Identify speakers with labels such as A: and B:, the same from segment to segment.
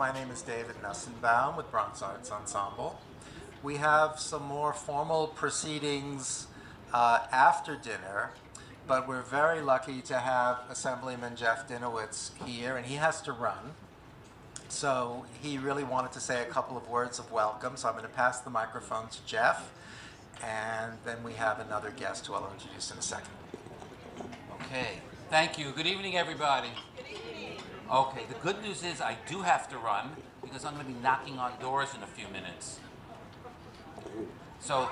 A: My name is David Nussenbaum with Bronx Arts Ensemble. We have some more formal proceedings uh, after dinner, but we're very lucky to have Assemblyman Jeff Dinowitz here, and he has to run. So he really wanted to say a couple of words of welcome. So I'm going to pass the microphone to Jeff, and then we have another guest who I'll introduce in a second.
B: Okay, thank you. Good evening, everybody. Okay, the good news is I do have to run because I'm going to be knocking on doors in a few minutes. So,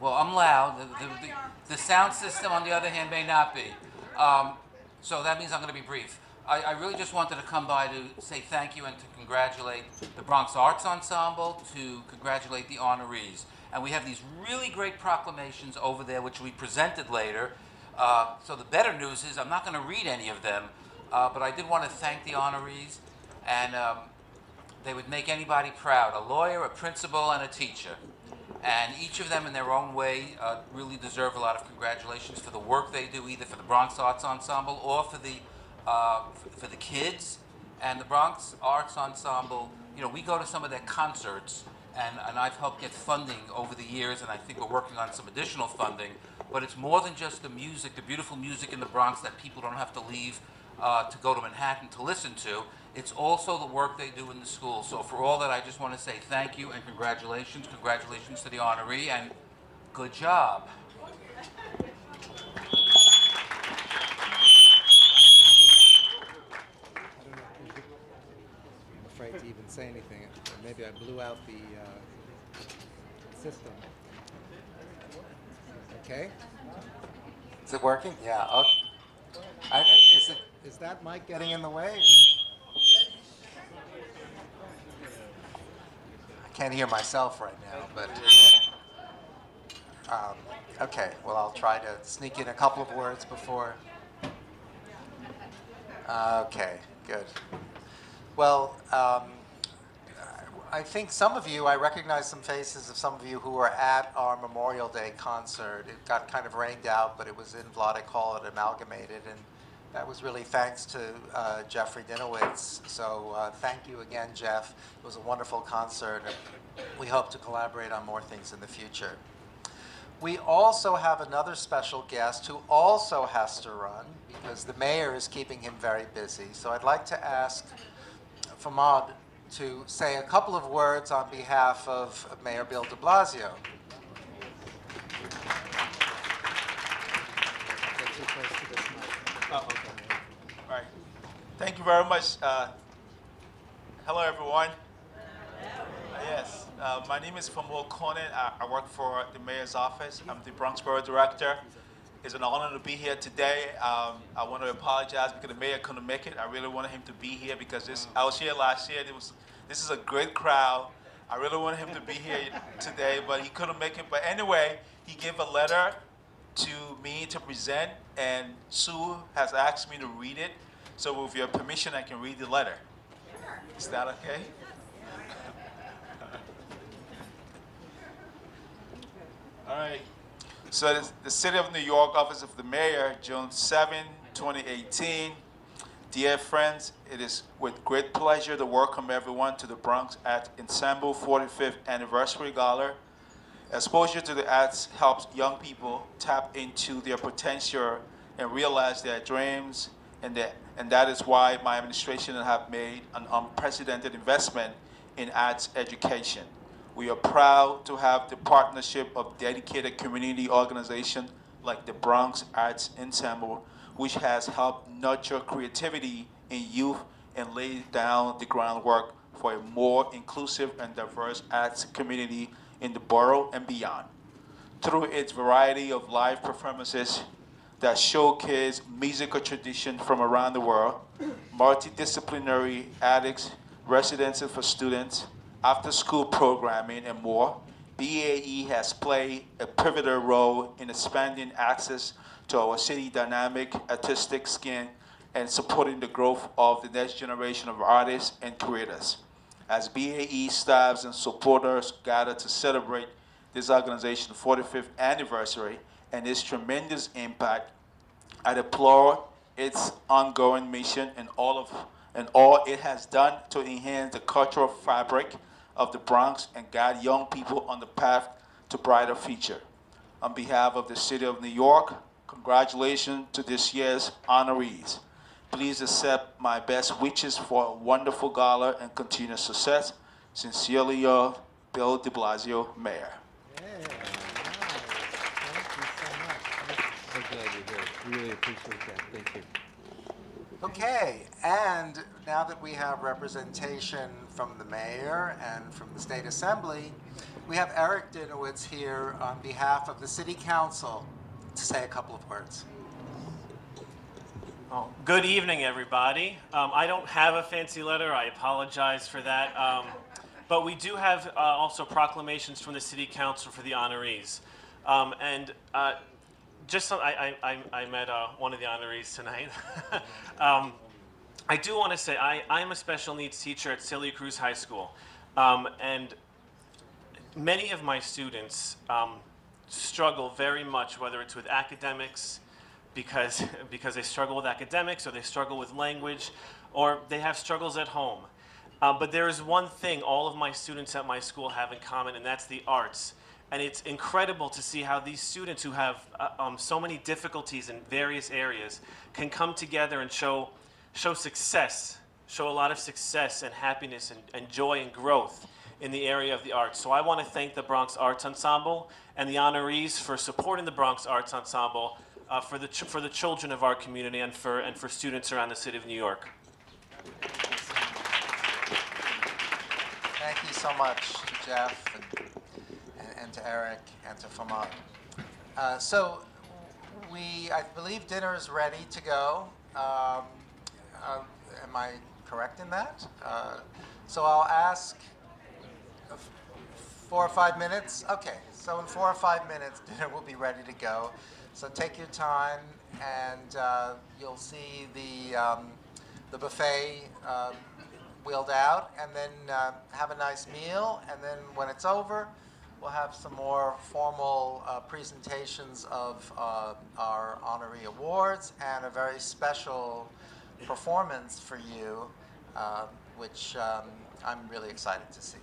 B: well, I'm loud. The, the, the, the sound system, on the other hand, may not be. Um, so that means I'm going to be brief. I, I really just wanted to come by to say thank you and to congratulate the Bronx Arts Ensemble, to congratulate the honorees. And we have these really great proclamations over there, which we presented later. Uh, so the better news is I'm not going to read any of them, uh, but I did want to thank the honorees, and um, they would make anybody proud a lawyer, a principal, and a teacher. And each of them, in their own way, uh, really deserve a lot of congratulations for the work they do, either for the Bronx Arts Ensemble or for the uh, for, the kids. And the Bronx Arts Ensemble, you know, we go to some of their concerts, and, and I've helped get funding over the years, and I think we're working on some additional funding. But it's more than just the music, the beautiful music in the Bronx that people don't have to leave uh, to go to Manhattan to listen to. It's also the work they do in the school. So for all that, I just want to say thank you and congratulations. Congratulations to the honoree, and good job.
A: I'm afraid to even say anything. Maybe I blew out the uh, system. Okay. Is it working? Yeah. Okay. I, is it? Is that mic getting in the way? I can't hear myself right now, but. Um, okay. Well, I'll try to sneak in a couple of words before. Okay. Good. Well, um, I think some of you, I recognize some faces of some of you who were at our Memorial Day concert. It got kind of rained out, but it was in Vladeck Hall at Amalgamated, and that was really thanks to uh, Jeffrey Dinowitz. So uh, thank you again, Jeff. It was a wonderful concert, we hope to collaborate on more things in the future. We also have another special guest who also has to run because the mayor is keeping him very busy. So I'd like to ask Famad to say a couple of words on behalf of Mayor Bill de Blasio.
C: Oh, okay. Right. Thank you very much. Uh, hello, everyone. Uh, yes, uh, my name is Famol Conan. I, I work for the mayor's office. I'm the Bronx Borough Director. It's an honor to be here today. Um, I want to apologize because the mayor couldn't make it. I really wanted him to be here because this. I was here last year. It was. This is a great crowd. I really wanted him to be here today, but he couldn't make it. But anyway, he gave a letter to me to present, and Sue has asked me to read it. So, with your permission, I can read the letter. Is that okay? All right. So the, the City of New York Office of the Mayor, June 7, 2018. Dear friends, it is with great pleasure to welcome everyone to the Bronx Arts Ensemble 45th Anniversary Gala. Exposure to the arts helps young people tap into their potential and realize their dreams, and, that and that is why my administration have made an unprecedented investment in arts education. We are proud to have the partnership of dedicated community organizations like the Bronx Arts Ensemble, which has helped nurture creativity in youth and lay down the groundwork for a more inclusive and diverse arts community in the borough and beyond. Through its variety of live performances that showcase musical tradition from around the world, multidisciplinary attics, residences for students, after-school programming, and more, BAE has played a pivotal role in expanding access to our city dynamic artistic skin and supporting the growth of the next generation of artists and creators. As BAE staffs and supporters gather to celebrate this organization's 45th anniversary and its tremendous impact, I deplore its ongoing mission and all of and all it has done to enhance the cultural fabric of the Bronx and guide young people on the path to brighter future. On behalf of the City of New York, congratulations to this year's honorees. Please accept my best wishes for a wonderful gala and continued success. Sincerely your Bill de Blasio, Mayor.
D: So glad you're here. Really appreciate that. Thank you.
A: Okay, and now that we have representation from the mayor and from the state assembly, we have Eric Dinowitz here on behalf of the city council to say a couple of words.
E: Oh, good evening, everybody. Um, I don't have a fancy letter. I apologize for that. Um, but we do have uh, also proclamations from the City Council for the honorees. Um, and uh, just some, I, I, I met uh, one of the honorees tonight. um, I do want to say I, I'm a special needs teacher at Celia Cruz High School. Um, and many of my students um, struggle very much, whether it's with academics, because, because they struggle with academics, or they struggle with language, or they have struggles at home. Uh, but there is one thing all of my students at my school have in common, and that's the arts. And it's incredible to see how these students who have uh, um, so many difficulties in various areas can come together and show, show success, show a lot of success and happiness and, and joy and growth in the area of the arts. So I want to thank the Bronx Arts Ensemble and the honorees for supporting the Bronx Arts Ensemble uh, for, the for the children of our community and for, and for students around the city of New York.
A: Thank you so much Jeff and, to Eric and to Famad. Uh, so we, I believe dinner is ready to go. Um, uh, am I correct in that? Uh, so I'll ask four or five minutes. Okay, so in four or five minutes, dinner will be ready to go. So take your time, and uh, you'll see the um, the buffet um, wheeled out, and then uh, have a nice meal. And then when it's over, we'll have some more formal uh, presentations of uh, our honoree awards and a very special performance for you, uh, which um, I'm really excited to see.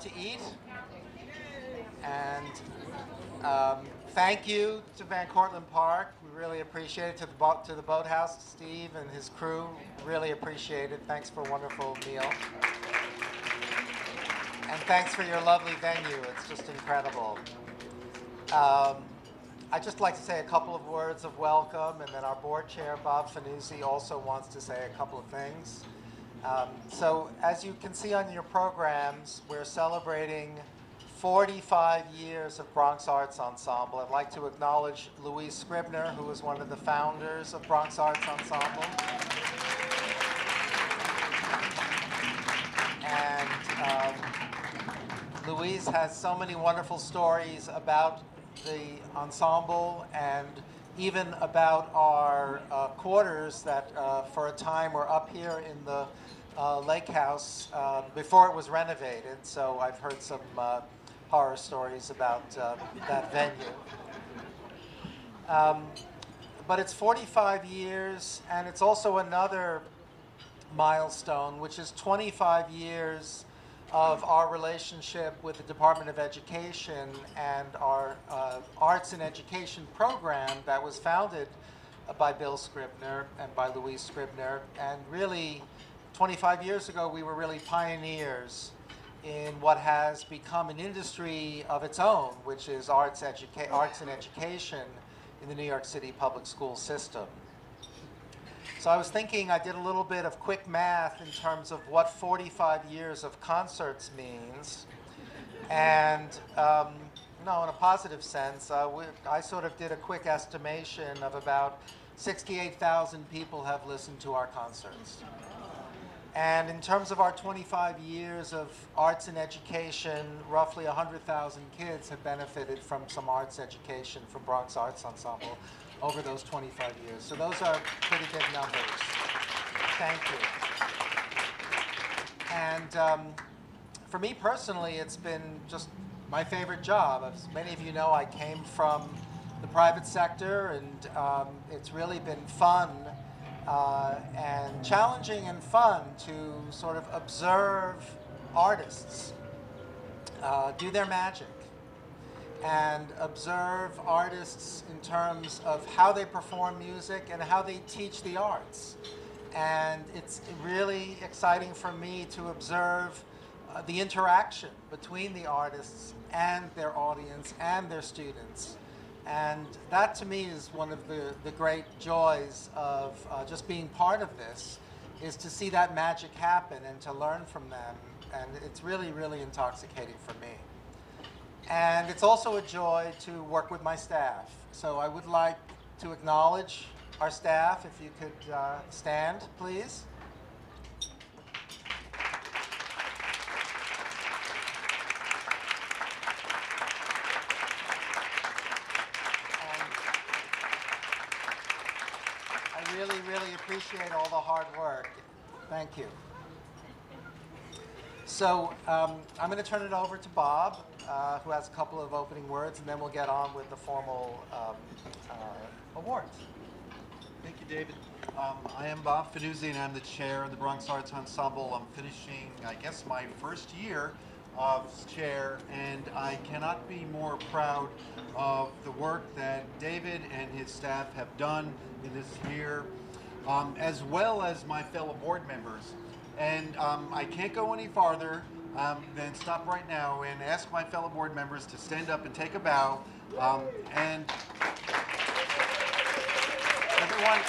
A: To eat. And um, thank you to Van Cortlandt Park. We really appreciate it. To the, boat, to the boathouse, Steve and his crew, really appreciate it. Thanks for a wonderful meal. And thanks for your lovely venue. It's just incredible. Um, I'd just like to say a couple of words of welcome, and then our board chair, Bob Fanuzzi, also wants to say a couple of things. Um, so as you can see on your programs, we're celebrating 45 years of Bronx Arts Ensemble. I'd like to acknowledge Louise Scribner, who was one of the founders of Bronx Arts Ensemble. And um, Louise has so many wonderful stories about the ensemble and even about our uh, quarters that uh, for a time were up here in the uh, lake house uh, before it was renovated. So I've heard some uh, horror stories about uh, that venue. Um, but it's 45 years, and it's also another milestone, which is 25 years of our relationship with the Department of Education and our uh, arts and education program that was founded by Bill Scribner and by Louise Scribner. And really, 25 years ago, we were really pioneers in what has become an industry of its own, which is arts, educa- arts and education in the New York City public school system. So I was thinking, I did a little bit of quick math in terms of what 45 years of concerts means. And um, no, in a positive sense, uh, we, I sort of did a quick estimation of about 68,000 people have listened to our concerts. And in terms of our 25 years of arts and education, roughly 100,000 kids have benefited from some arts education from Bronx Arts Ensemble over those 25 years. So those are pretty big numbers. Thank you. And um, for me personally, it's been just my favorite job. As many of you know, I came from the private sector, and um, it's really been fun uh, and challenging and fun to sort of observe artists uh, do their magic and observe artists in terms of how they perform music and how they teach the arts. And it's really exciting for me to observe uh, the interaction between the artists and their audience and their students. And that to me is one of the, the great joys of uh, just being part of this, is to see that magic happen and to learn from them. And it's really, really intoxicating for me. And it's also a joy to work with my staff. So I would like to acknowledge our staff. If you could uh, stand, please. I really, really appreciate all the hard work. Thank you. So um, I'm going to turn it over to Bob, uh, who has a couple of opening words, and then we'll get on with the formal um, uh, awards.
D: Thank you, David. Um, I am Bob Fanuzzi, and I'm the chair of the Bronx Arts Ensemble. I'm finishing, I guess, my first year of chair, and I cannot be more proud of the work that David and his staff have done in this year, um, as well as my fellow board members. And um, I can't go any farther um, than stop right now and ask my fellow board members to stand up and take a bow. Um, and everyone.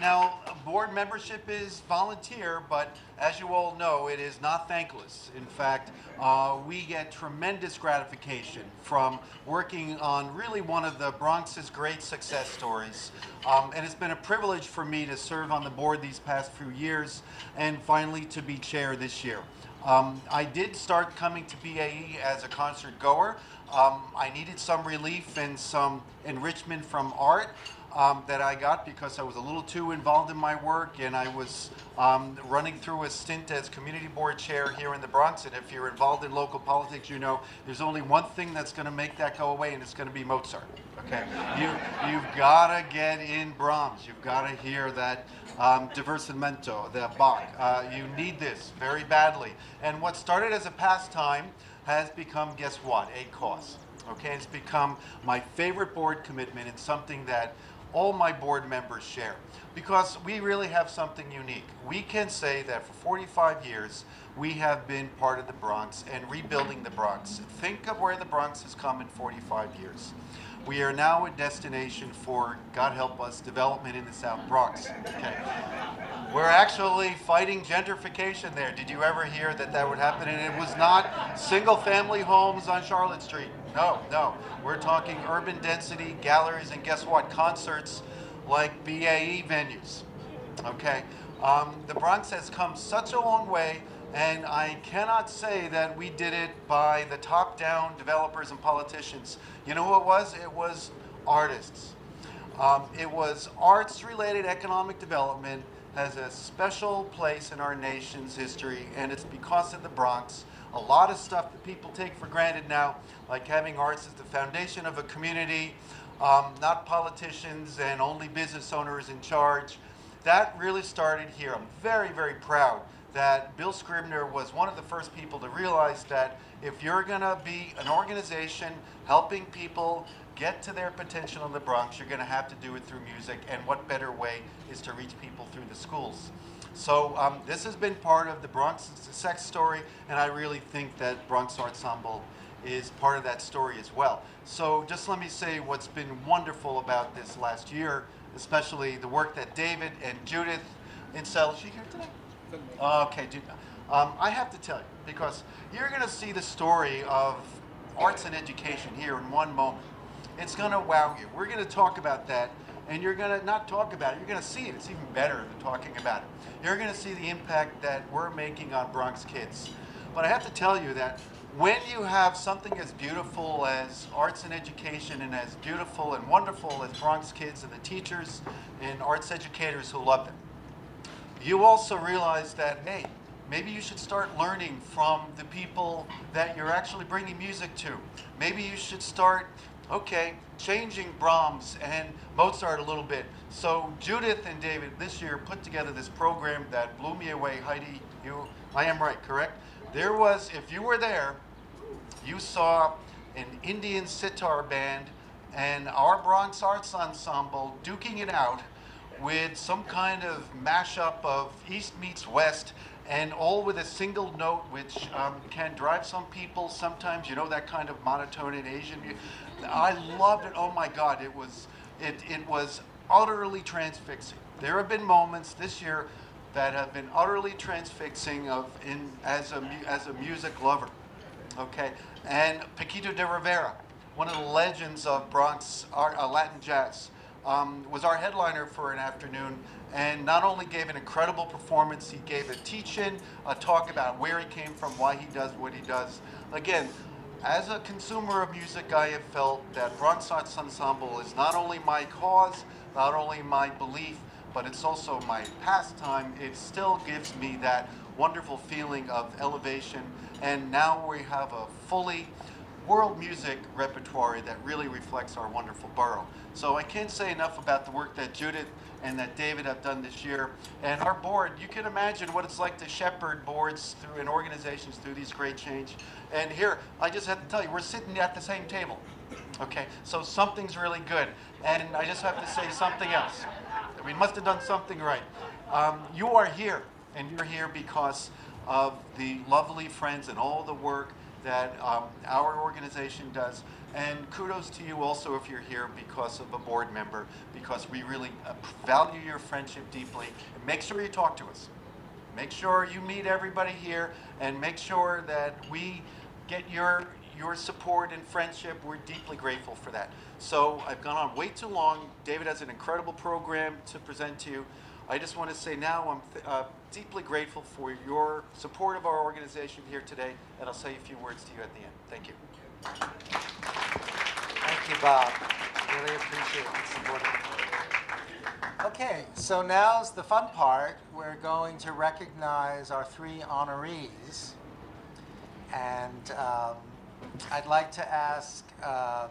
D: Now, board membership is volunteer, but as you all know, it is not thankless. In fact, uh, we get tremendous gratification from working on really one of the Bronx's great success stories. Um, and it's been a privilege for me to serve on the board these past few years and finally to be chair this year. Um, I did start coming to BAE as a concert goer. Um, I needed some relief and some enrichment from art um, that I got because I was a little too involved in my work and I was um, running through a stint as community board chair here in the Bronx. And if you're involved in local politics, you know there's only one thing that's going to make that go away, and it's going to be Mozart. Okay, you you've got to get in Brahms. You've got to hear that um, divertimento, the Bach. Uh, you need this very badly. And what started as a pastime has become, guess what, a cause. Okay, it's become my favorite board commitment and something that all my board members share because we really have something unique. We can say that for 45 years, we have been part of the Bronx and rebuilding the Bronx. Think of where the Bronx has come in 45 years. We are now a destination for, God help us, development in the South Bronx. Okay. We're actually fighting gentrification there. Did you ever hear that that would happen? And it was not single family homes on Charlotte Street. No, no. We're talking urban density, galleries, and guess what? Concerts like BAE venues. Okay. Um, the Bronx has come such a long way and I cannot say that we did it by the top down developers and politicians. You know who it was? It was artists. Um, it was arts related economic development has a special place in our nation's history, and it's because of the Bronx. A lot of stuff that people take for granted now, like having arts as the foundation of a community, um, not politicians and only business owners in charge. That really started here. I'm very, very proud that Bill Scribner was one of the first people to realize that if you're going to be an organization helping people get to their potential in the Bronx, you're going to have to do it through music. And what better way is to reach people through the schools? So um, this has been part of the Bronx Sex story, and I really think that Bronx Ensemble is part of that story as well. So just let me say what's been wonderful about this last year, especially the work that David and Judith Incel, is she here today? Okay, um, I have to tell you, because you're going to see the story of arts and education here in one moment. It's going to wow you. We're going to talk about that, and you're going to not talk about it, you're going to see it. It's even better than talking about it. You're going to see the impact that we're making on Bronx kids. But I have to tell you that when you have something as beautiful as arts and education and as beautiful and wonderful as Bronx kids and the teachers and arts educators who love them, you also realize that, hey, maybe you should start learning from the people that you're actually bringing music to. Maybe you should start, okay, changing Brahms and Mozart a little bit. So Judith and David this year put together this program that blew me away. Heidi, you, I am right, correct? There was, if you were there, you saw an Indian sitar band and our Bronx Arts Ensemble duking it out with some kind of mashup of East meets West and all with a single note, which um, can drive some people sometimes. You know that kind of monotone in Asian. I loved it. Oh my God, it was it it was utterly transfixing. There have been moments this year that have been utterly transfixing of in as a as a music lover. Okay, and Paquito D'Rivera, one of the legends of Bronx uh, Latin jazz um, was our headliner for an afternoon and not only gave an incredible performance, he gave a teach-in, a talk about where he came from, why he does what he does. Again, as a consumer of music, I have felt that Bronx Ensemble is not only my cause, not only my belief, but it's also my pastime. It still gives me that wonderful feeling of elevation. And now we have a fully world music repertoire that really reflects our wonderful borough. So I can't say enough about the work that Judith and that David have done this year. And our board, you can imagine what it's like to shepherd boards through and organizations through these great change. And here, I just have to tell you, we're sitting at the same table. Okay, so something's really good. And I just have to say something else. We must have done something right. Um, you are here, and you're here because of the lovely friends and all the work that um, our organization does. And kudos to you also if you're here because of a board member, because we really uh, value your friendship deeply. And make sure you talk to us. Make sure you meet everybody here and make sure that we get your your support and friendship. We're deeply grateful for that. So I've gone on way too long. David has an incredible program to present to you. I just want to say now I'm uh, deeply grateful for your support of our organization here today, and I'll say a few words to you at the end. Thank you.
A: Thank you, Bob. Really appreciate the support. Okay, so now's the fun part. We're going to recognize our three honorees. And um, I'd like to ask um,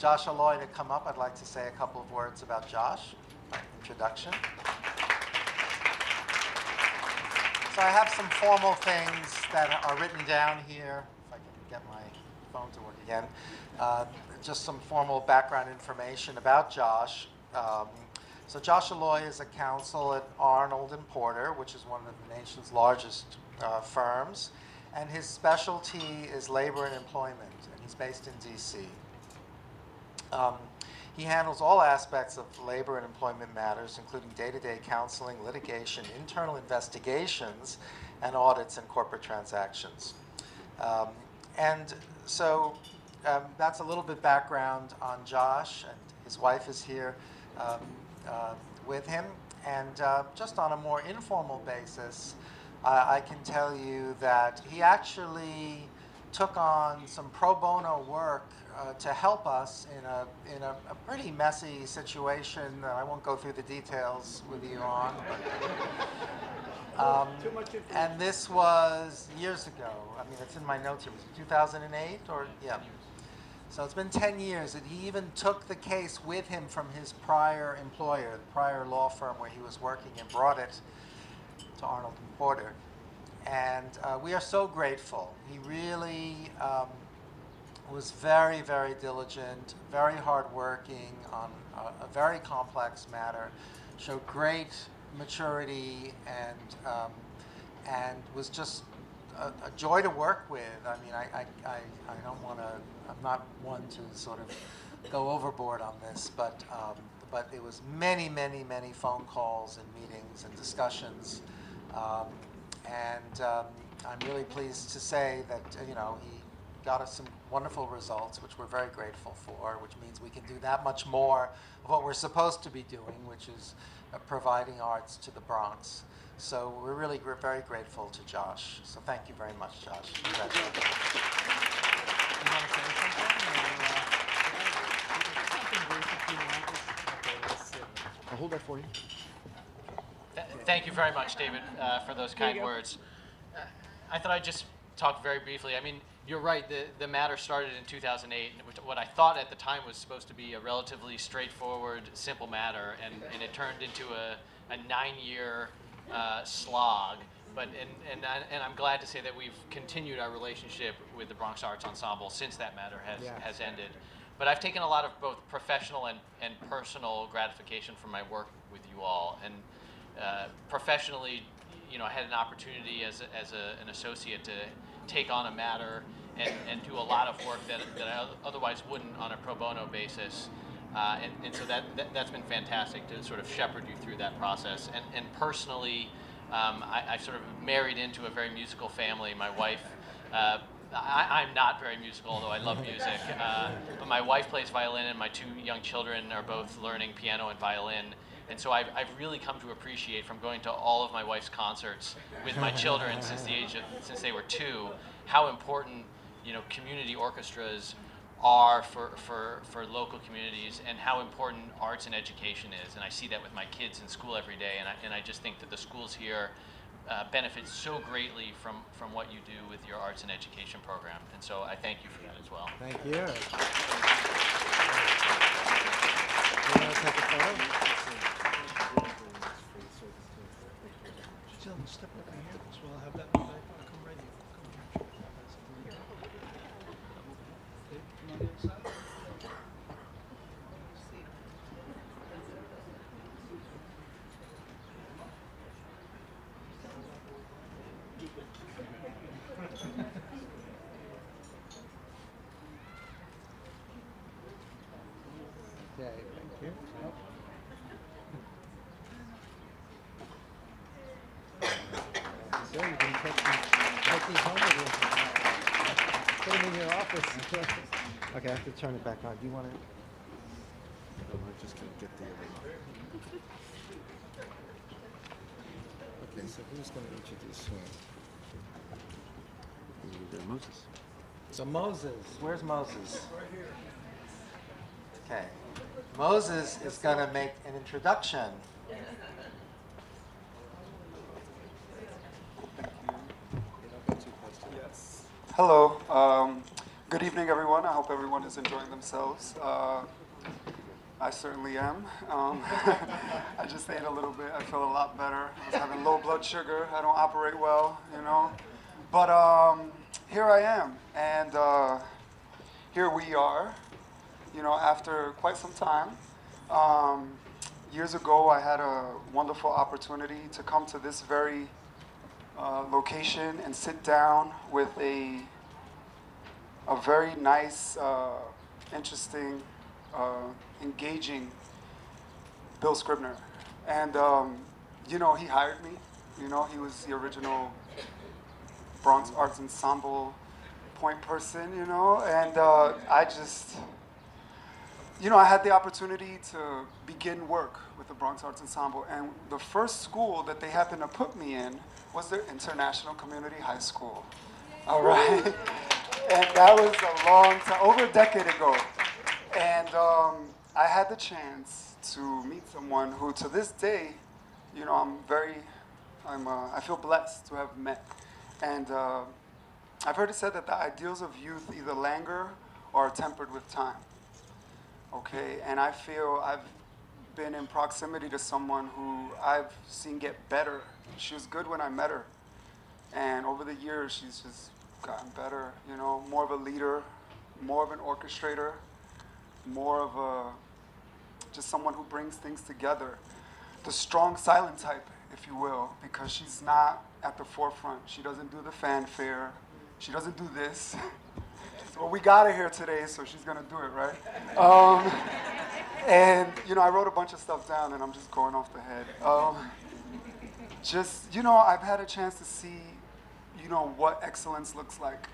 A: Josh Alloy to come up. I'd like to say a couple of words about Josh, introduction. So I have some formal things that are written down here. If I can get my phone to work again. Uh, just some formal background information about Josh. Um, so Josh Alloy is a counsel at Arnold and Porter, which is one of the nation's largest uh, firms, and his specialty is labor and employment, and he's based in D.C. Um, he handles all aspects of labor and employment matters, including day-to-day counseling, litigation, internal investigations, and audits and corporate transactions. Um, and so um, that's a little bit background on Josh, and his wife is here um, uh, with him. And uh, just on a more informal basis, uh, I can tell you that he actually took on some pro bono work uh, to help us in a in a, a, pretty messy situation that I won't go through the details with you on. But, um, and this was years ago. I mean, it's in my notes here. Was it 2008 or yeah? So it's been 10 years that he even took the case with him from his prior employer, the prior law firm where he was working, and brought it to Arnold and Porter. And uh, we are so grateful. He really um, was very, very diligent, very hardworking on a, a, very complex matter, showed great maturity, and um, and was just a, a, joy to work with. I mean, I, I, I, don't want to, I'm not one to sort of go overboard on this, but, um, but it was many, many, many phone calls and meetings and discussions. Um, and um, I'm really pleased to say that, you know, he got us some wonderful results, which we're very grateful for, which means we can do that much more of what we're supposed to be doing, which is uh, providing arts to the Bronx. So we're really we're very grateful to Josh. So thank you very much, Josh.
F: I'll hold that for you.
G: Thank you very much, David, uh, for those kind words. Uh, I thought I'd just talk very briefly. I mean, you're right. The, the matter started in 2008, which what I thought at the time was supposed to be a relatively straightforward, simple matter, and, and it turned into a, a nine-year uh, slog. But and, and, and I'm glad to say that we've continued our relationship with the Bronx Arts Ensemble since that matter has, has ended. But I've taken a lot of both professional and, and personal gratification from my work with you all. And uh, professionally, you know, I had an opportunity as, a, as a, an associate to take on a matter and, and do a lot of work that, that I otherwise wouldn't on a pro bono basis. Uh, and, and, so that, that, has been fantastic to sort of shepherd you through that process. And, and personally, um, I, I, sort of married into a very musical family. My wife, uh, I, am not very musical, although I love music. Uh, but my wife plays violin, and my two young children are both learning piano and violin. And so I've, I've really come to appreciate from going to all of my wife's concerts with my children since the age of, since they were two, how important you know community orchestras are for, for, for local communities and how important arts and education is. And I see that with my kids in school every day. And I, and I just think that the schools here uh, benefit so greatly from, from what you do with your arts and education program. And so I thank you for that as well.
F: Thank you. You want to take a photo? step over here, so I'll have that. okay, I have to turn it back on. Do you want to? Oh, I just can't get the other Okay, so who's going to introduce who?
A: Moses. So Moses, where's Moses? Right here. Okay. Moses is going to make an introduction. Yes.
H: Hello. Um, Good evening, everyone. I hope everyone is enjoying themselves. Uh, I certainly am. Um, I just ate a little bit. I feel a lot better. I was having low blood sugar. I don't operate well, you know. But um, here I am, and uh, here we are, you know, after quite some time. Um, years ago, I had a wonderful opportunity to come to this very uh, location and sit down with a a very nice, uh, interesting, uh, engaging Bill Scribner. And, um, you know, he hired me. You know, he was the original Bronx Arts Ensemble point person, you know, and uh, I just, you know, I had the opportunity to begin work with the Bronx Arts Ensemble. And the first school that they happened to put me in was their International Community High School. All right? and that was a long time, over a decade ago. And um, I had the chance to meet someone who, to this day, you know, I'm very, I'm, uh, I feel blessed to have met. And uh, I've heard it said that the ideals of youth either languor or are tempered with time. Okay, and I feel I've been in proximity to someone who I've seen get better. She was good when I met her. And over the years, she's just gotten better, you know, more of a leader, more of an orchestrator, more of a just someone who brings things together. The strong silent type, if you will, because she's not at the forefront. She doesn't do the fanfare. She doesn't do this. well, we got her here today, so she's gonna do it, right? Um, and you know, I wrote a bunch of stuff down, and I'm just going off the head. Um, just you know, I've had a chance to see you know, what excellence looks like,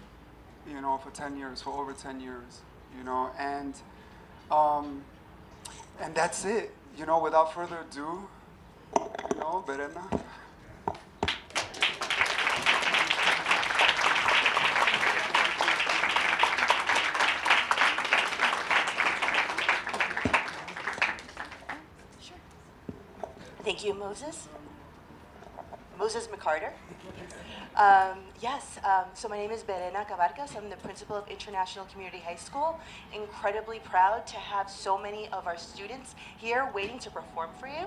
H: you know, for 10 years, for over 10 years, you know, and, um, and that's it, you know, without further ado, you know, Berena.
I: Thank you, Moses. Moses McCarter. Um, yes, um, so my name is Berena Cabarcas. I'm the principal of International Community High School. Incredibly proud to have so many of our students here waiting to perform for you,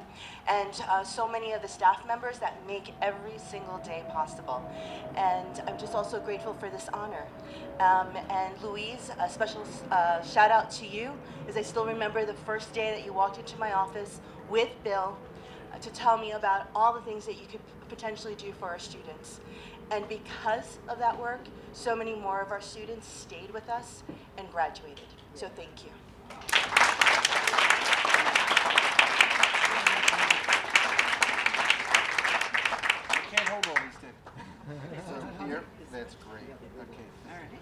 I: and uh, so many of the staff members that make every single day possible. And I'm just also grateful for this honor. Um, and Louise, a special uh, shout out to you, as I still remember the first day that you walked into my office with Bill to tell me about all the things that you could potentially do for our students. And because of that work, so many more of our students stayed with us and graduated. So thank you.
D: You can't hold all these things. So here, that's great. Okay.
I: All right.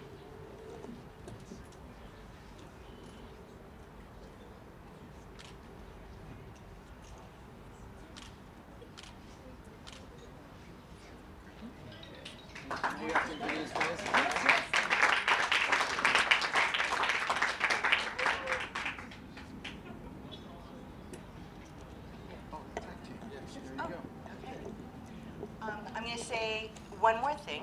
I: Um, I'm going to say one more thing,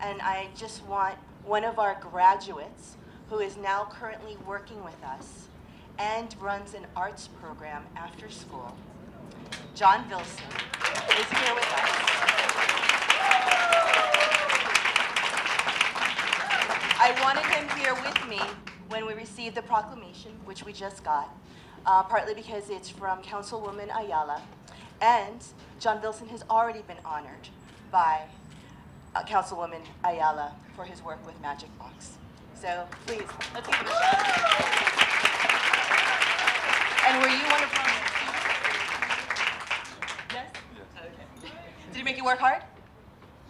I: and I just want one of our graduates who is now currently working with us and runs an arts program after school, John Vilson, is here with us. I wanted him here with me when we received the proclamation, which we just got, uh, partly because it's from Councilwoman Ayala, and John Vilson has already been honored by uh, Councilwoman Ayala for his work with Magic Box. So please, let's give him a shout. And were you one of our Yes? Okay. Did he make you work hard?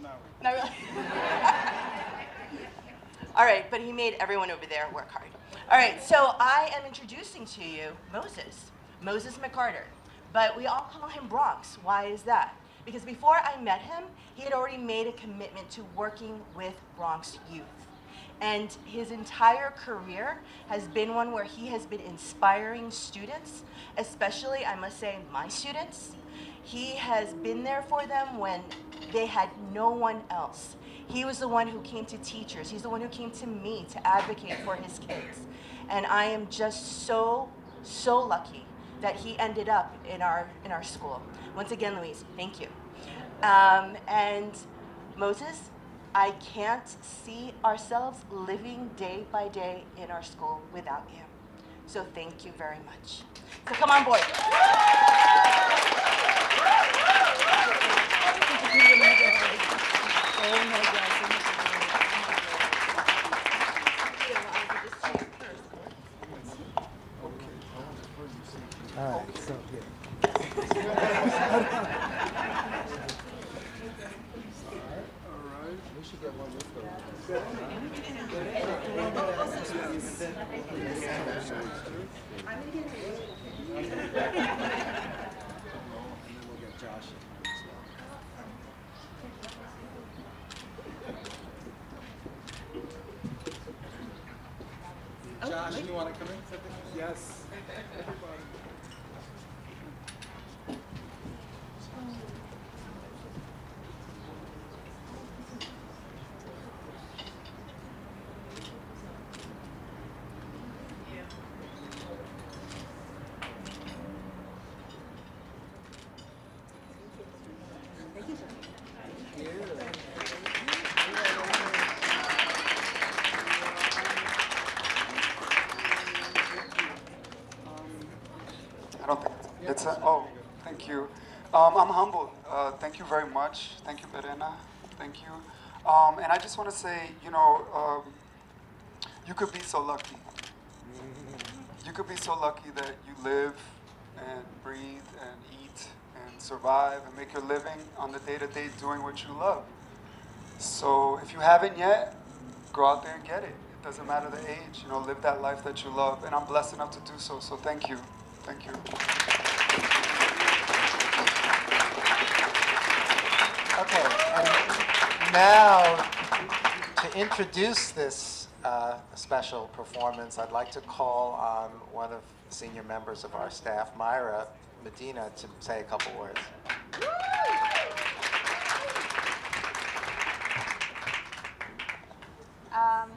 H: No.
I: Not really? All right, but he made everyone over there work hard. All right, so I am introducing to you Moses, Moses McCarter. But we all call him Bronx. Why is that? Because before I met him, he had already made a commitment to working with Bronx youth. And his entire career has been one where he has been inspiring students, especially, I must say, my students. He has been there for them when they had no one else. He was the one who came to teachers. He's the one who came to me to advocate for his kids. And I am just so, so lucky that he ended up in our, in our school. Once again, Louise, thank you. Um, and Moses, I can't see ourselves living day by day in our school without you. So thank you very much. So come on board.
F: All right, so, yeah. We should get one with those. And then we'll get Josh you want to come in? Yes. Everybody.
H: I don't think it's, a, oh, thank you. Um, I'm humbled. Uh, thank you very much. Thank you, Verena. Thank you. Um, and I just want to say, you know, um, you could be so lucky. You could be so lucky that you live and breathe and eat and survive and make your living on the day to day doing what you love. So if you haven't yet, go out there and get it. It doesn't matter the age, you know, live that life that you love. And I'm blessed enough to do so. So thank you. Thank you.
A: Okay, and now to introduce this uh, special performance, I'd like to call on one of the senior members of our staff, Myra Medina, to say a couple words.
J: Um,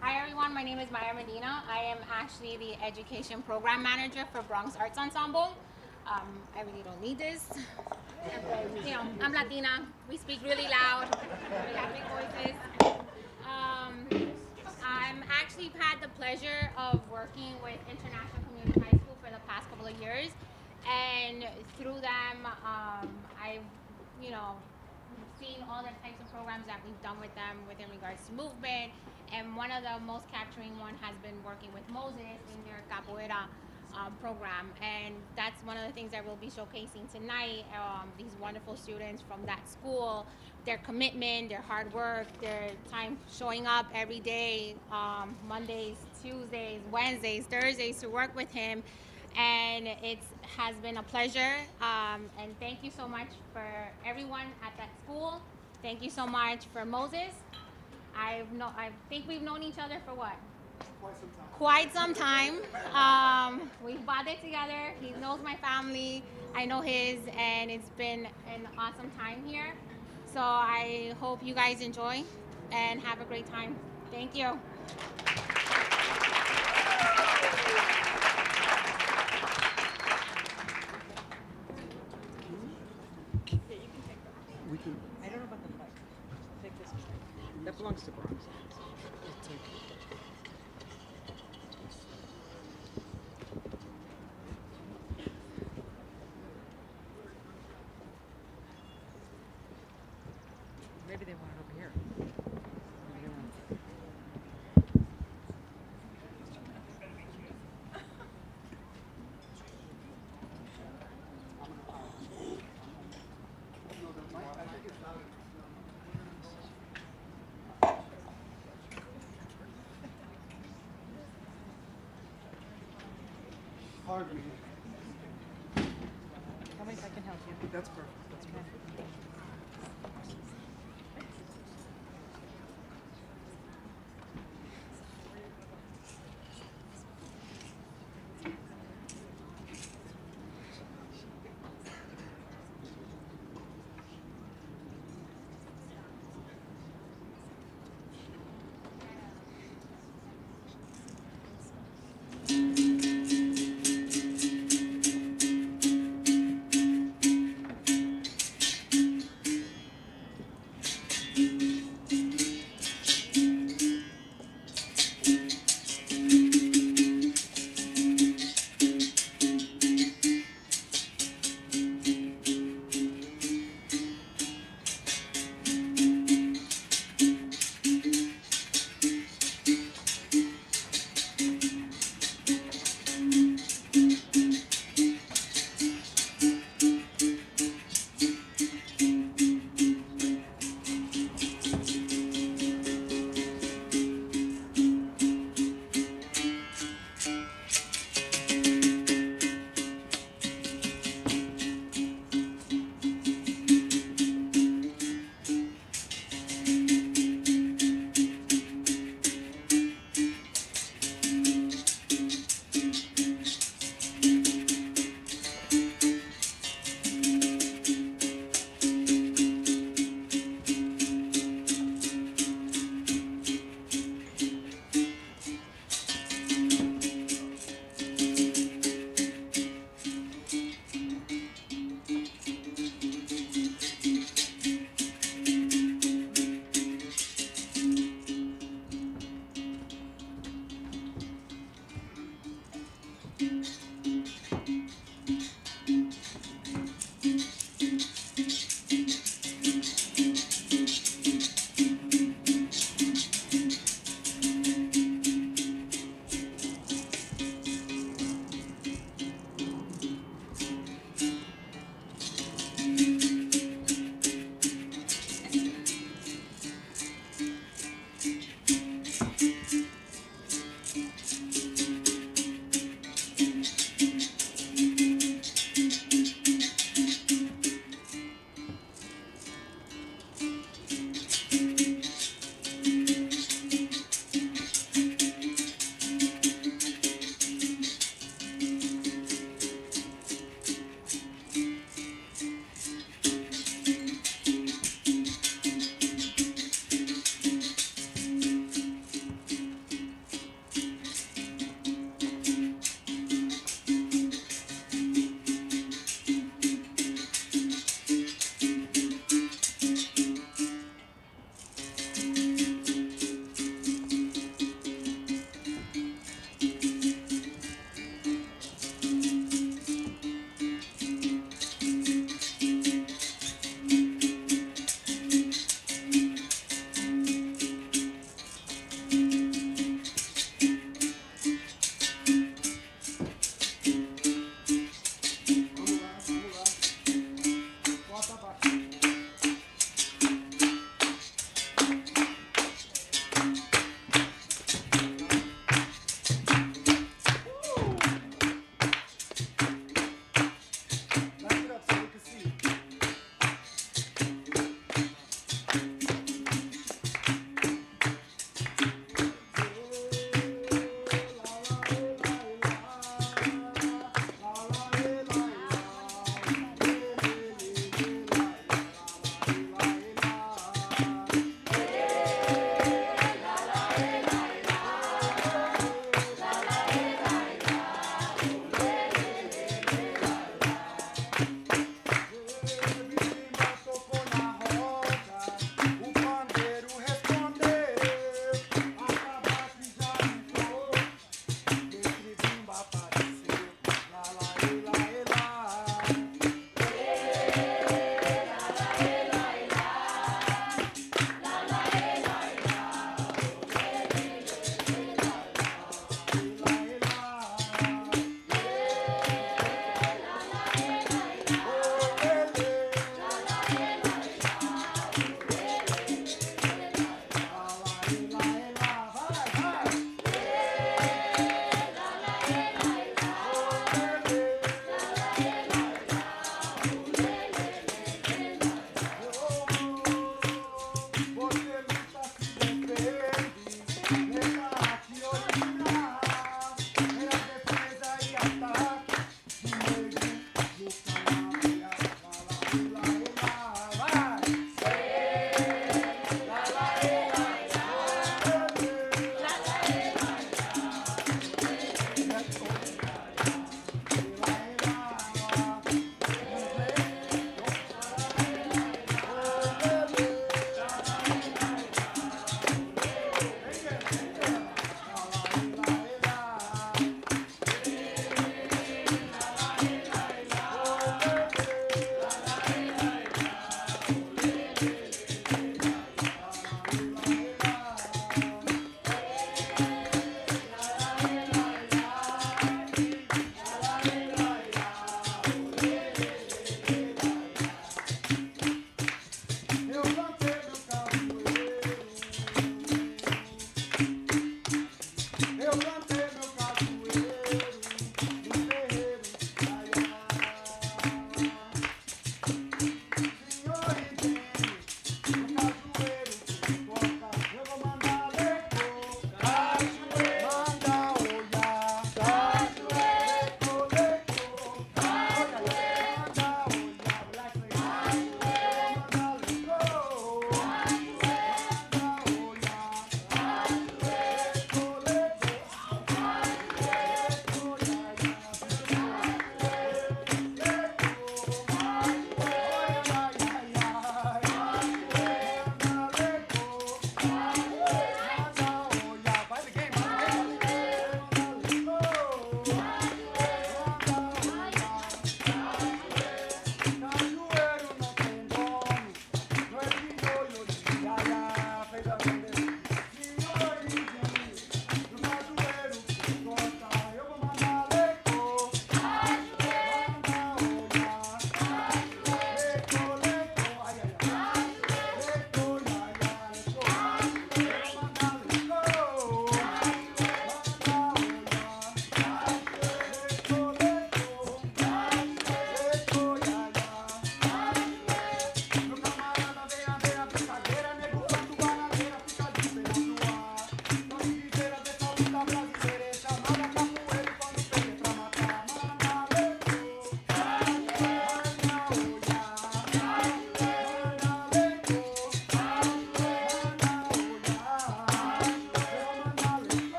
J: hi everyone, my name is Myra Medina. I am actually the education program manager for Bronx Arts Ensemble. Um, I really don't need this. you know, I'm Latina. We speak really loud. We have big voices. Um, I'm actually had the pleasure of working with International Community High School for the past couple of years, and through them, um, I've, you know, seen all the types of programs that we've done with them within regards to movement. And one of the most capturing one has been working with Moses in their capoeira um, program. And that's one of the things that we'll be showcasing tonight. Um, these wonderful students from that school, their commitment, their hard work, their time showing up every day, um, Mondays, Tuesdays, Wednesdays, Thursdays to work with him and it has been a pleasure. Um, and thank you so much for everyone at that school. Thank you so much for Moses. I've know, I think we've known each other for what? Quite some time. Um, we've bonded together. He knows my family. I know his, and it's been an awesome time here. So I hope you guys enjoy and have a great time. Thank you.
K: I don't know about the. Take this one. That belongs to Bronx. Maybe they want it over here. Maybe they want
F: pardon me.
K: Tell me if I can help you.
F: That's perfect, that's perfect.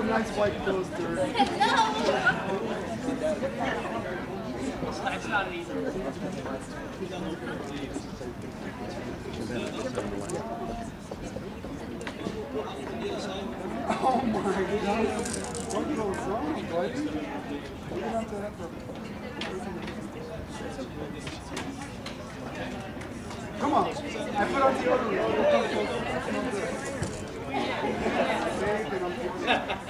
H: Your nice white clothes dirty.
L: That's not an easy.
H: Oh my God. What goes wrong, buddy? You're gonna have to have. Come on. I put on the
L: Everybody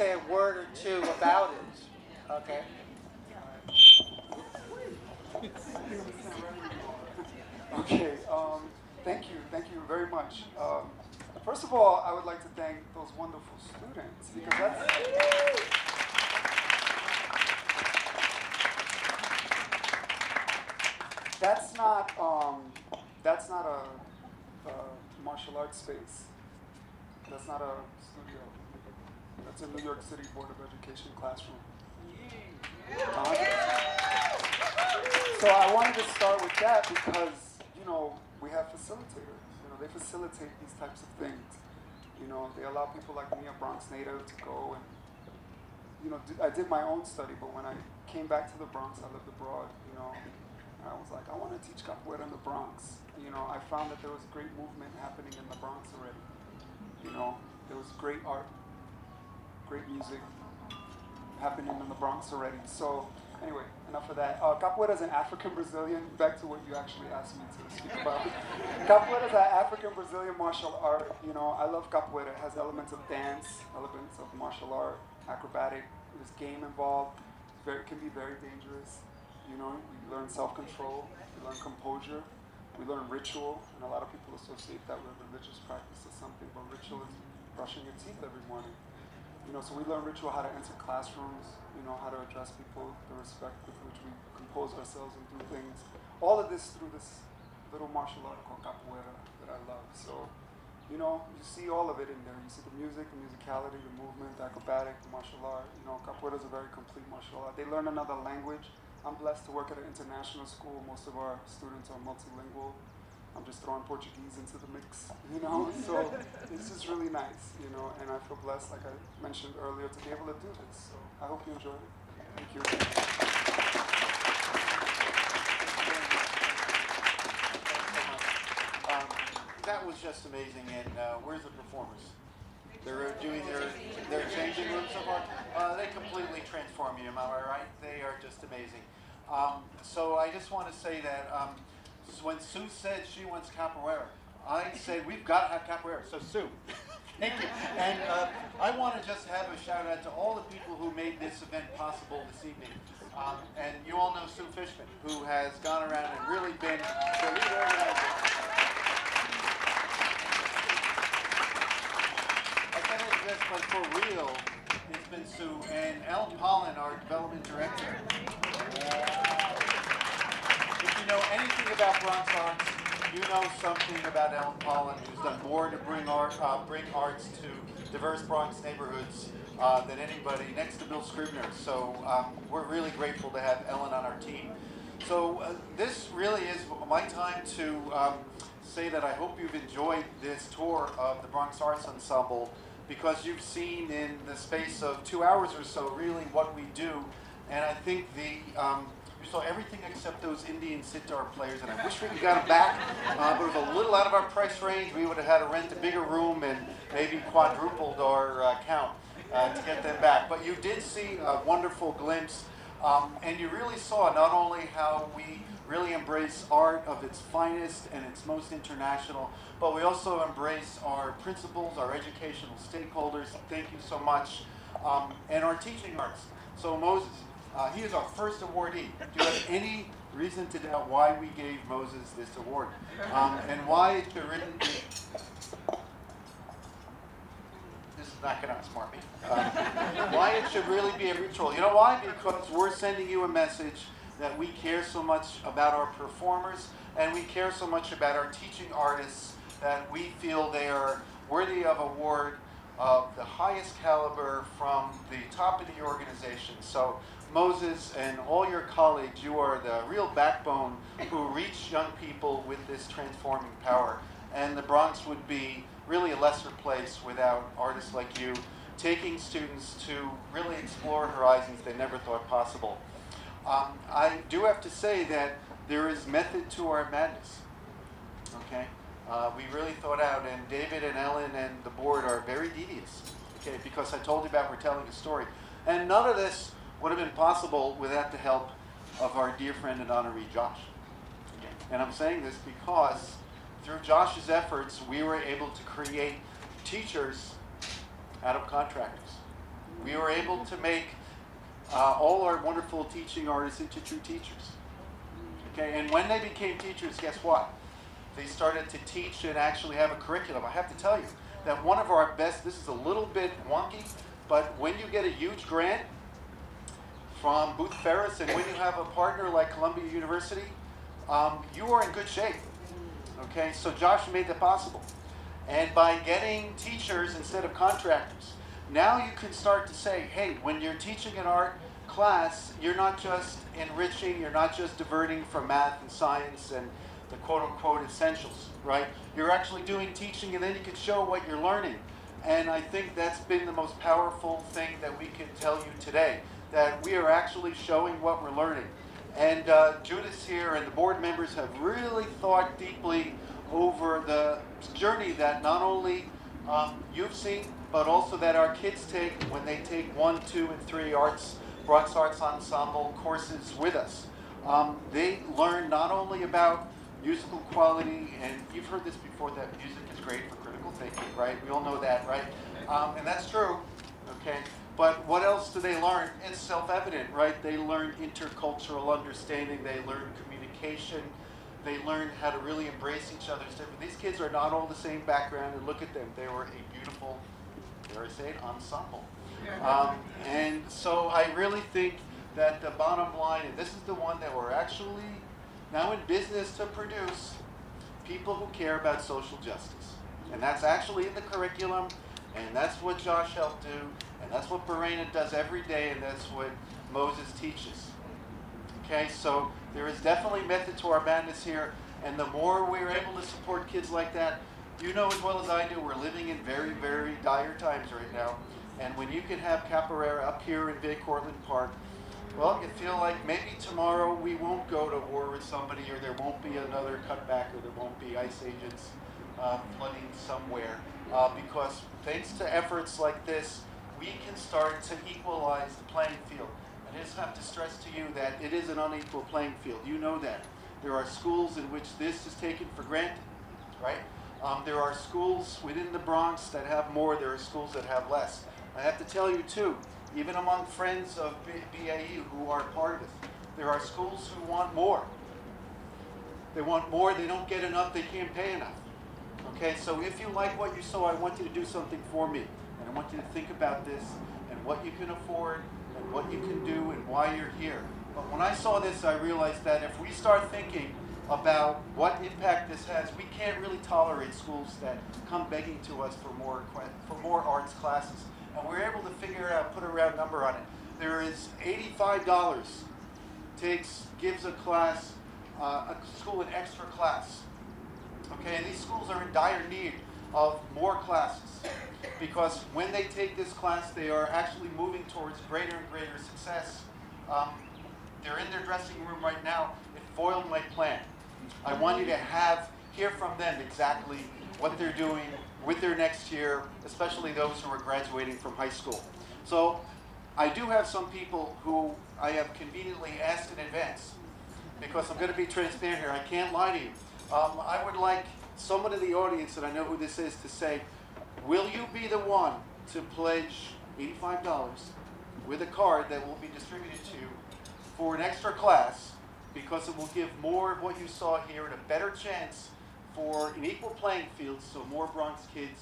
H: say
A: a word or two about it. Okay?
H: Okay, um, thank you, thank you very much. Um, first of all, I would like to thank those wonderful students because that's. That's not um, that's not a, a martial arts space. That's not a studio. That's a New York City Board of Education classroom. So I wanted to start with that because, you know, we have facilitators. You know, they facilitate these types of things. You know, they allow people like me, a Bronx native, to go and, you know, I did my own study, but when I came back to the Bronx, I lived abroad, you know, I was like, I want to teach capoeira in the Bronx. You know, I found that there was great movement happening in the Bronx already. You know, there was great art, great music happening in the Bronx already. So anyway, enough of that. Uh, capoeira is an African Brazilian. Back to what you actually asked me to speak about. capoeira is an African Brazilian martial art. You know, I love capoeira. It has elements of dance, elements of martial art, acrobatic. There's game involved. It's very, it can be very dangerous. You know, we learn self-control. We learn composure. We learn ritual, and a lot of people associate that with religious practice or something. But ritual is brushing your teeth every morning. You know, so we learn ritual how to enter classrooms, you know, how to address people, the respect with which we compose ourselves and do things. All of this through this little martial art called capoeira that I love. So, you know, you see all of it in there. You see the music, the musicality, the movement, the acrobatic, the martial art. You know, capoeira is a very complete martial art. They learn another language. I'm blessed to work at an international school. Most of our students are multilingual. I'm just throwing Portuguese into the mix, you know? So it's just really nice, you know, and I feel blessed, like I mentioned earlier, to be able to do this. So I hope you enjoy it. Thank you.
D: Um, that was just amazing. And uh, where's the performers? They're doing their their changing rooms so far. Uh, they completely transform you. Am I right? They are just amazing. Um, so I just want to say that um, when Sue said she wants capoeira, I said we've got to have capoeira. So Sue, thank you. And uh, I want to just have a shout out to all the people who made this event possible this evening. Um, and you all know Sue Fishman, who has gone around and really been the lead organizer. I said it but for real, it's been Sue and Ellen Pollen, our development director. Know anything about Bronx arts, you know something about Ellen Pollen, who's done more to bring art, uh, bring arts to diverse Bronx neighborhoods uh, than anybody, next to Bill Scribner. So um, we're really grateful to have Ellen on our team. So uh, this really is my time to um, say that I hope you've enjoyed this tour of the Bronx Arts Ensemble because you've seen in the space of two hours or so really what we do. And I think the um, you saw everything except those Indian sitar players, and I wish we could got them back. Uh, but it was a little out of our price range. We would have had to rent a bigger room and maybe quadrupled our uh, count uh, to get them back. But you did see a wonderful glimpse, um, and you really saw not only how we really embrace art of its finest and its most international, but we also embrace our principals, our educational stakeholders. Thank you so much. Um, and our teaching arts. So Moses, uh, he is our first awardee. Do you have any reason to doubt why we gave Moses this award? Um, and why it should really be, this is not going to outsmart me. Uh, why it should really be a ritual. You know why? Because we're sending you a message that we care so much about our performers and we care so much about our teaching artists that we feel they are worthy of award of the highest caliber from the top of the organization. So Moses and all your colleagues, you are the real backbone who reach young people with this transforming power. And the Bronx would be really a lesser place without artists like you taking students to really explore horizons they never thought possible. Um, I do have to say that there is method to our madness. Okay? Uh, we really thought out, and David and Ellen and the board are very devious. Okay, because I told you about we're telling a story. And none of this would have been possible without the help of our dear friend and honoree Josh. And I'm saying this because through Josh's efforts, we were able to create teachers out of contractors. We were able to make uh, all our wonderful teaching artists into true teachers. Okay, and when they became teachers, guess what? They started to teach and actually have a curriculum. I have to tell you that one of our best, this is a little bit wonky, but when you get a huge grant from Booth Ferris and when you have a partner like Columbia University, um, you are in good shape. Okay, so Josh made that possible. And by getting teachers instead of contractors, now you can start to say, hey, when you're teaching an art class, you're not just enriching, you're not just diverting from math and science and the quote unquote essentials, right? You're actually doing teaching and then you can show what you're learning. And I think that's been the most powerful thing that we can tell you today, that we are actually showing what we're learning. And uh, Judas here and the board members have really thought deeply over the journey that not only um, you've seen, but also that our kids take when they take one, two, and three arts, Bronx Arts Ensemble courses with us. Um, they learn not only about musical quality, and you've heard this before, that music is great for critical thinking, right? We all know that, right? Um, and that's true, okay? But what else do they learn? It's self-evident, right? They learn intercultural understanding, they learn communication, they learn how to really embrace each other's different. These kids are not all the same background, and look at them. They were a beautiful, dare I say it, ensemble. Um, and so I really think that the bottom line, and this is the one that we're actually now in business to produce people who care about social justice. And that's actually in the curriculum, and that's what Josh helped do, that's what Verena does every day, and that's what Moses teaches. Okay, so there is definitely method to our madness here, and the more we're able to support kids like that, you know as well as I do, we're living in very, very dire times right now. And when you can have Capoeira up here in Van Cortlandt Park, well, you feel like maybe tomorrow we won't go to war with somebody, or there won't be another cutback, or there won't be ice agents uh, flooding somewhere. Uh, because thanks to efforts like this, we can start to equalize the playing field. I just have to stress to you that it is an unequal playing field. You know that. There are schools in which this is taken for granted, right? Um, there are schools within the Bronx that have more. There are schools that have less. I have to tell you too, even among friends of BAE who are part of it, there are schools who want more. They want more, they don't get enough, they can't pay enough. Okay, so if you like what you saw, I want you to do something for me. I want you to think about this and what you can afford and what you can do and why you're here. But when I saw this, I realized that if we start thinking about what impact this has, we can't really tolerate schools that come begging to us for more for more arts classes. And we're able to figure out, put a round number on it. There is $85 takes, gives a class, uh, a school an extra class. Okay, and these schools are in dire need of more classes because when they take this class, they are actually moving towards greater and greater success. Um, they're in their dressing room right now. It foiled my plan. I want you to have hear from them exactly what they're doing with their next year, especially those who are graduating from high school. So I do have some people who I have conveniently asked in advance because I'm going to be transparent here. I can't lie to you. Um, I would like someone in the audience, and I know who this is, to say, will you be the one to pledge $85 with a card that will be distributed to you for an extra class because it will give more of what you saw here and a better chance for an equal playing field so more Bronx kids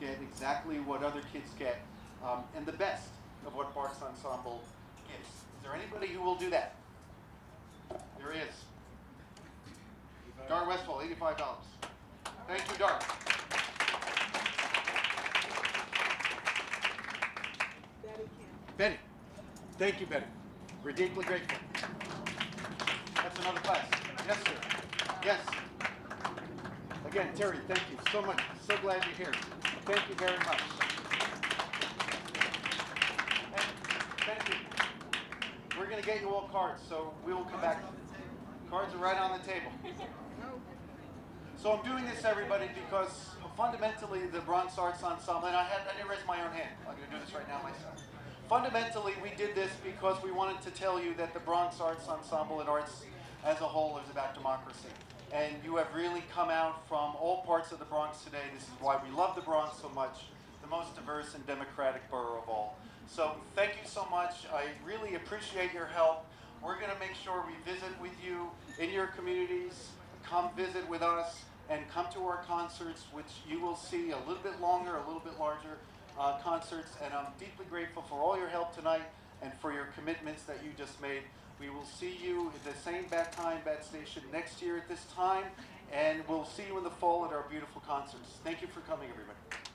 D: get exactly what other kids get um, and the best of what Bronx Ensemble gives. Is there anybody who will do that? There is. Dart Westfall, $85. Thank you, Dart. Betty. Thank you, Betty. We're deeply grateful. That's another class. Yes, sir. Yes. Again, Terry, thank you so much. So glad you're here. Thank you very much. Thank you. We're going to get you all cards, so we will come back. Cards are right on the table. So I'm doing this, everybody, because fundamentally the Bronx Arts Ensemble, and I, had, I didn't raise my own hand. I'm going to do this right now myself. Fundamentally, we did this because we wanted to tell you that the Bronx Arts Ensemble and arts as a whole is about democracy. And you have really come out from all parts of the Bronx today. This is why we love the Bronx so much, the most diverse and democratic borough of all. So thank you so much. I really appreciate your help. We're going to make sure we visit with you in your communities. Come visit with us and come to our concerts, which you will see a little bit longer, a little bit larger uh, concerts. And I'm deeply grateful for all your help tonight and for your commitments that you just made. We will see you at the same bat time, bat station next year at this time, and we'll see you in the fall at our beautiful concerts. Thank you for coming, everybody.